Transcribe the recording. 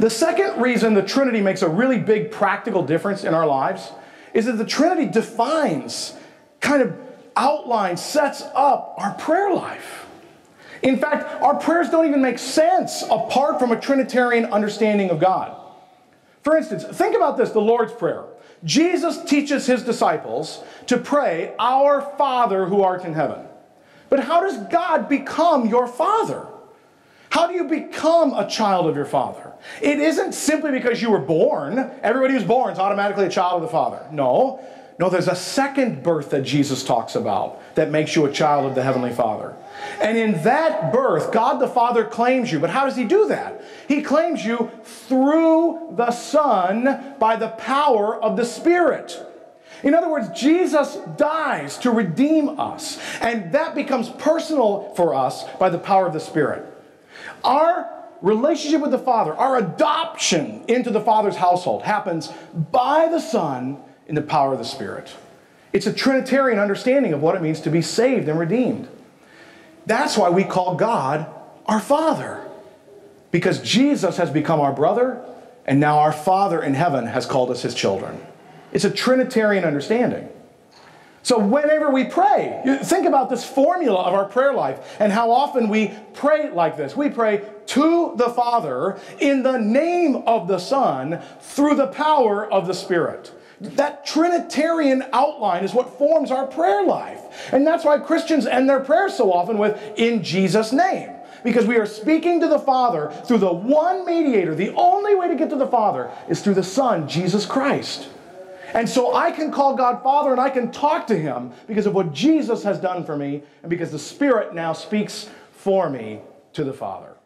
The second reason the Trinity makes a really big practical difference in our lives is that the Trinity defines, kind of outlines, sets up our prayer life. In fact, our prayers don't even make sense apart from a Trinitarian understanding of God. For instance, think about this the Lord's Prayer. Jesus teaches his disciples to pray, Our Father who art in heaven. But how does God become your Father? How do you become a child of your Father? It isn't simply because you were born. Everybody who's born is automatically a child of the Father. No. No, there's a second birth that Jesus talks about that makes you a child of the Heavenly Father. And in that birth, God the Father claims you. But how does He do that? He claims you through the Son by the power of the Spirit. In other words, Jesus dies to redeem us, and that becomes personal for us by the power of the Spirit. Our relationship with the Father, our adoption into the Father's household, happens by the Son in the power of the Spirit. It's a Trinitarian understanding of what it means to be saved and redeemed. That's why we call God our Father, because Jesus has become our brother, and now our Father in heaven has called us his children. It's a Trinitarian understanding. So, whenever we pray, think about this formula of our prayer life and how often we pray like this. We pray to the Father in the name of the Son through the power of the Spirit. That Trinitarian outline is what forms our prayer life. And that's why Christians end their prayers so often with, in Jesus' name. Because we are speaking to the Father through the one mediator. The only way to get to the Father is through the Son, Jesus Christ. And so I can call God Father and I can talk to Him because of what Jesus has done for me and because the Spirit now speaks for me to the Father.